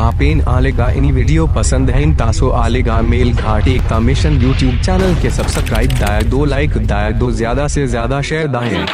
आप इन आलेगा। इन वीडियो पसंद है। इन तासो आलेगा। Melghat Ekta mission YouTube channel के सब्सक्राइब दायर दो लाइक, दायर दो ज़्यादा से ज़्यादा शेयर दायर